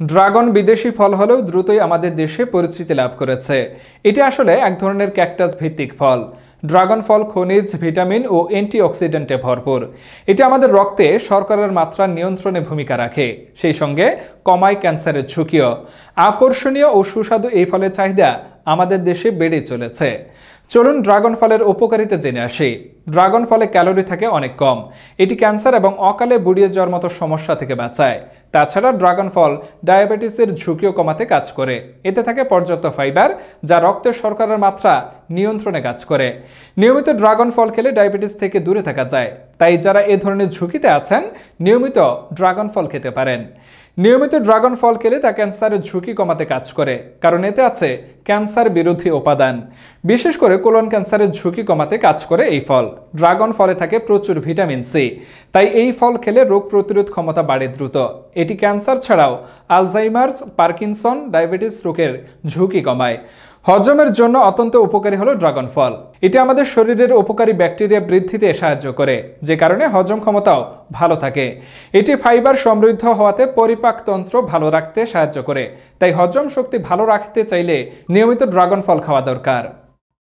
Dragon বিদেশি ফল হলেও দ্রুতই আমাদের দেশে পরিচিতি লাভ করেছে। এটি আসলে এক ধরনের ক্যাকটাস ভিত্তিক ফল। ড্রাগন ফল খনিজ, ভিটামিন ও অ্যান্টিঅক্সিডেন্টে ভরপুর। এটি আমাদের রক্তে শর্করার মাত্রা নিয়ন্ত্রণে ভূমিকা রাখে। সেই সঙ্গে কমায় ক্যান্সারের ঝুঁকিও। আকর্ষণীয় ও সুস্বাদু এই ফলের চাহিদা আমাদের দেশে বেড়ে চলেছে। চলুন ড্রাগন ফলের উপকারিতা জেনে আসি। ড্রাগন ফলে ক্যালোরি থাকে অনেক কম। এটি ক্যান্সার এবং অকালে বুড়িয়ে যাওয়ার মতো সমস্যা থেকে বাঁচায়। তাছাড়া ড্রাগন ফল ডায়াবেটিসের ঝুঁকিও কমাতে কাজ করে। এতে থাকে পর্যাপ্ত ফাইবার, যা রক্তের শর্করার মাত্রা নিয়ন্ত্রণে কাজ করে। নিয়মিত ড্রাগন ফল খেলে ডায়াবেটিস থেকে দূরে থাকা যায়। তাই যারা এ ধরনের ঝুঁকিতে আছেন, নিয়মিত ড্রাগন ফল খেতে পারেন। নিয়মিত ড্রাগন ফল খেলে তা ক্যান্সারের ঝুঁকি কমাতে কাজ করে, কারণ এতে আছে ক্যান্সার বিরোধী উপাদান। বিশেষ করে কোলন ক্যান্সারের ঝুঁকি কমাতে কাজ করে এই ফল। ড্রাগন ফলে থাকে প্রচুর ভিটামিন সি। তাই এই ফল খেলে রোগ প্রতিরোধ ক্ষমতা বাড়ে দ্রুত। এটি ক্যান্সার ছাড়াও আলজাইমার্স, পার্কিনসন, ডায়াবেটিস রোগের ঝুঁকি কমায়। হজমের জন্য অত্যন্ত উপকারী হলো ড্রাগন ফল। এটি আমাদের শরীরের উপকারী ব্যাকটেরিয়া বৃদ্ধিতে সাহায্য করে, যে কারণে হজম ক্ষমতাও ভালো থাকে। এটি ফাইবার সমৃদ্ধ হওয়াতে পরিপাকতন্ত্র ভালো রাখতে সাহায্য করে। তাই হজম শক্তি ভালো রাখতে চাইলে নিয়মিত ড্রাগন ফল খাওয়া দরকার।